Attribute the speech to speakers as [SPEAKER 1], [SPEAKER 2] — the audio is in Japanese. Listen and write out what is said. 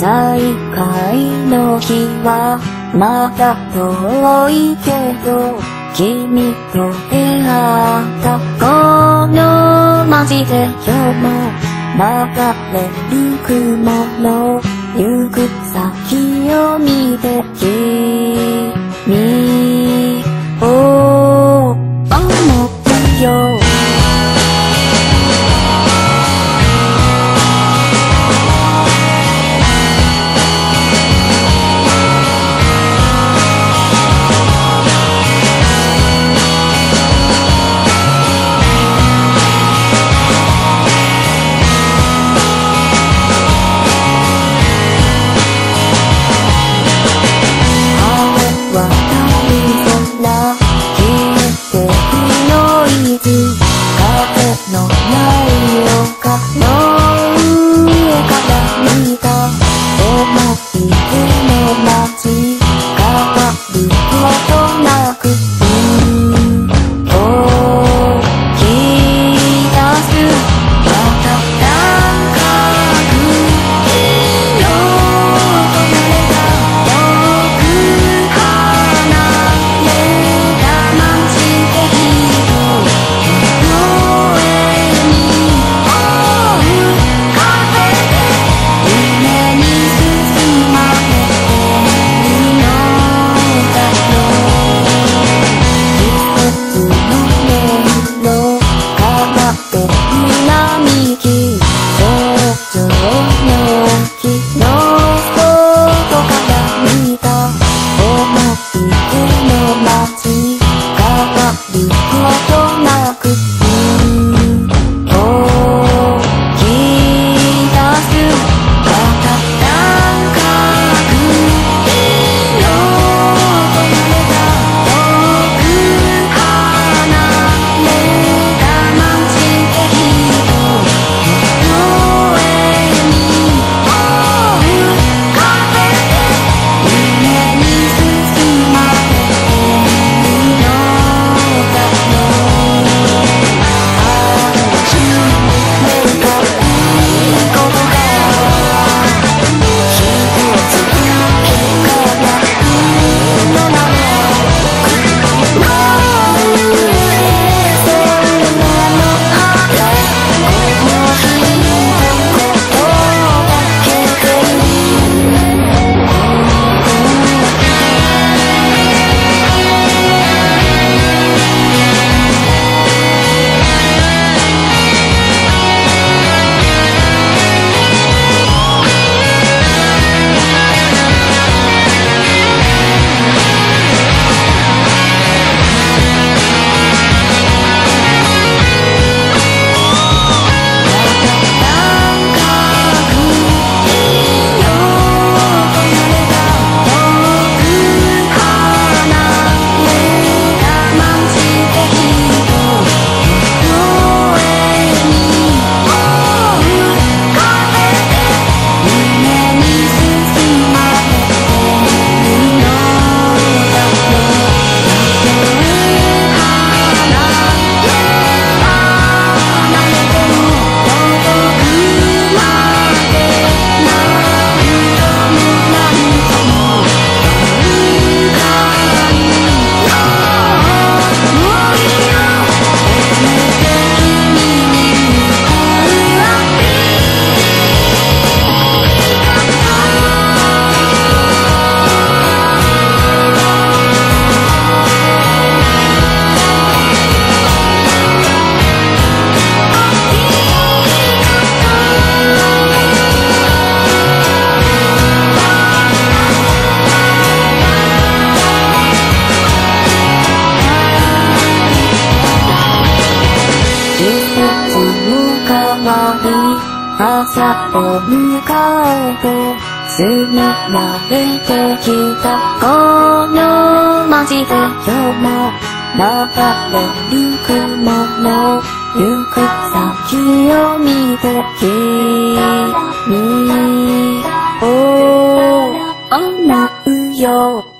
[SPEAKER 1] 再会の日はまだ遠いけど君と出会ったこの街で今日も流れる雲の行く先を見て朝を迎えてすみ慣れてきたこの街で今日も流れる雲の行く先を見て君を思うよ。